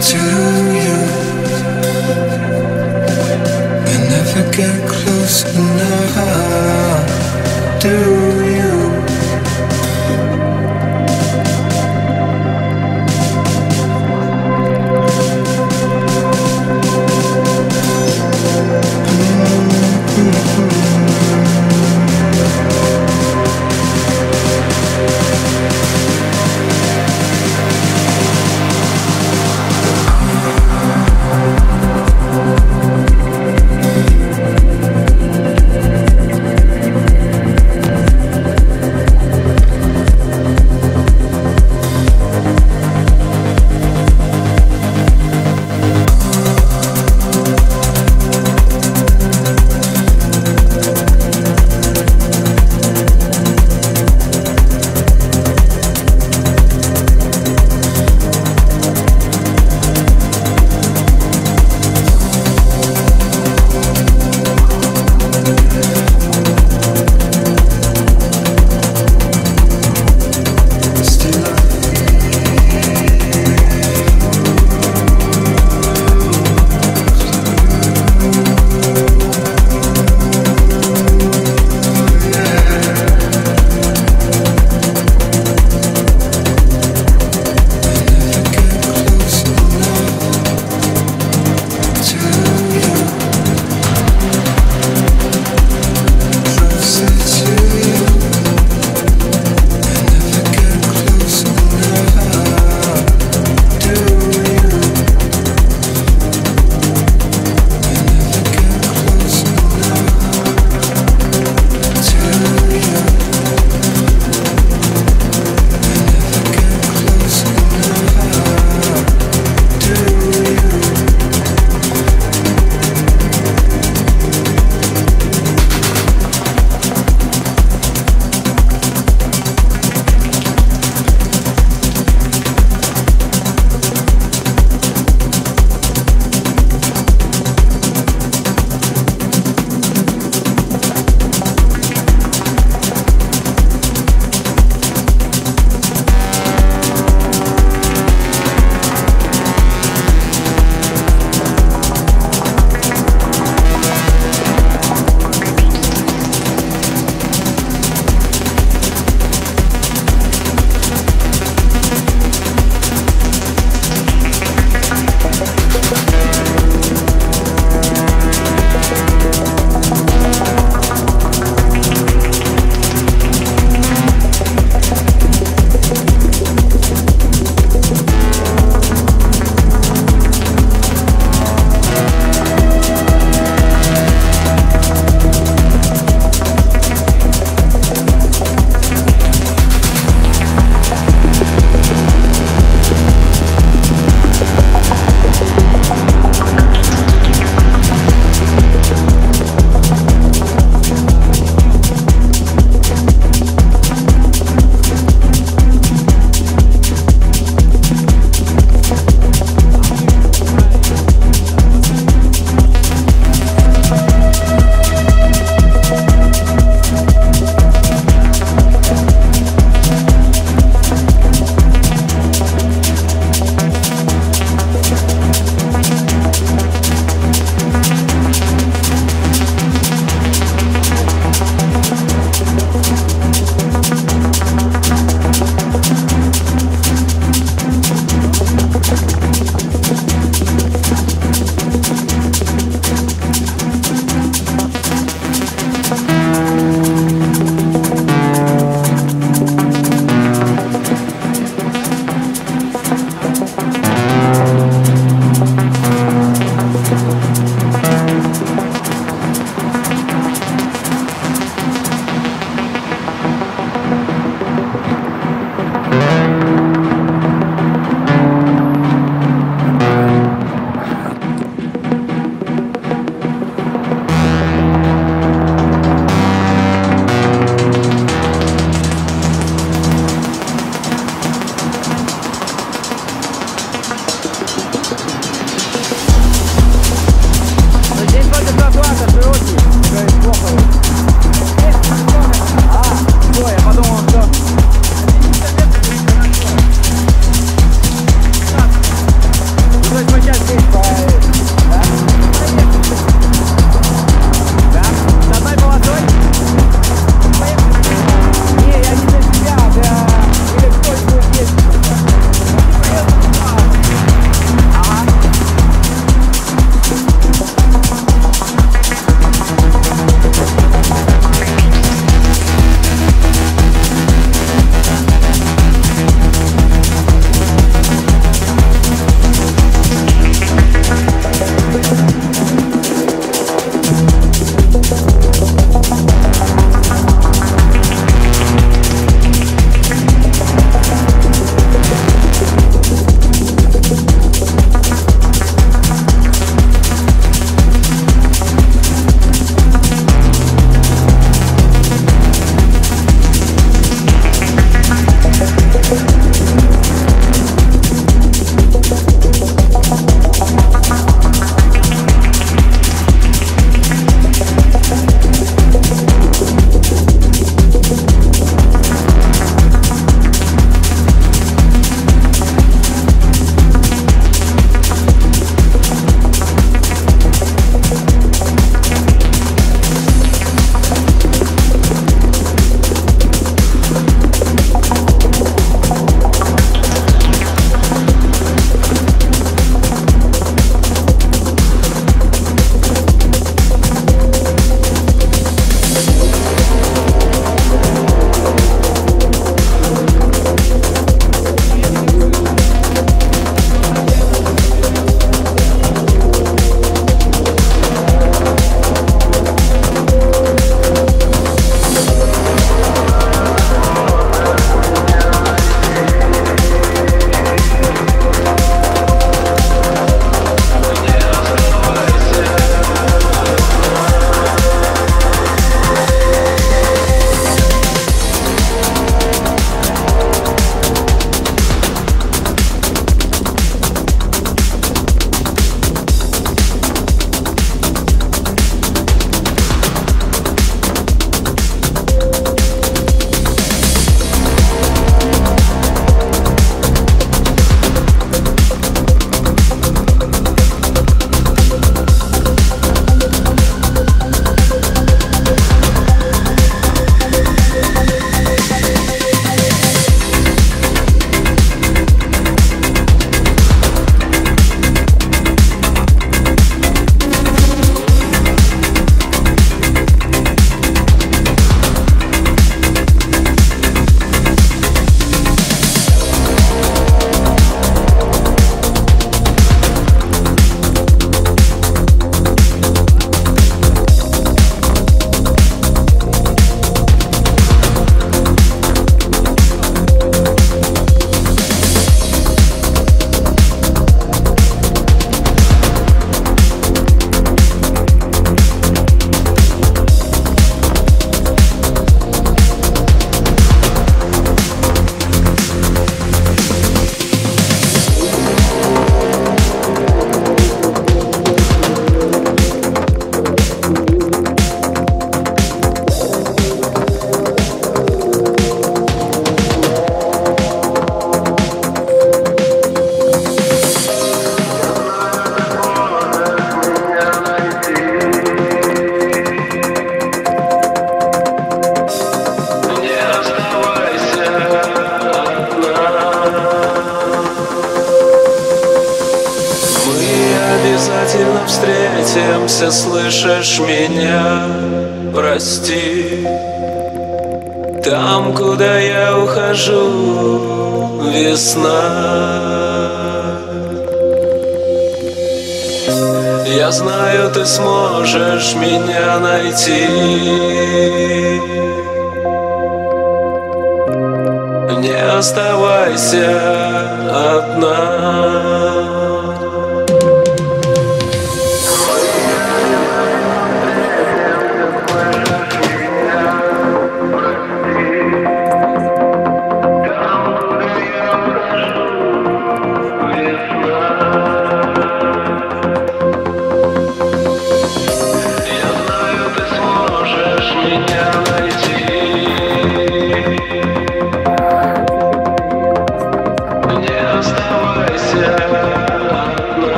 to you. Never get close enough.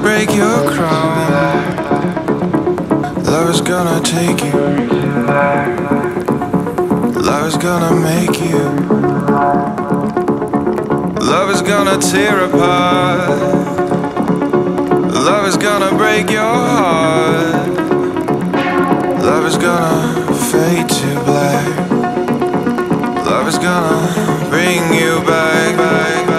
Break your crown. Love is gonna take you. Love is gonna make you. Love is gonna tear apart. Love is gonna break your heart. Love is gonna fade to black. Love is gonna bring you back, back,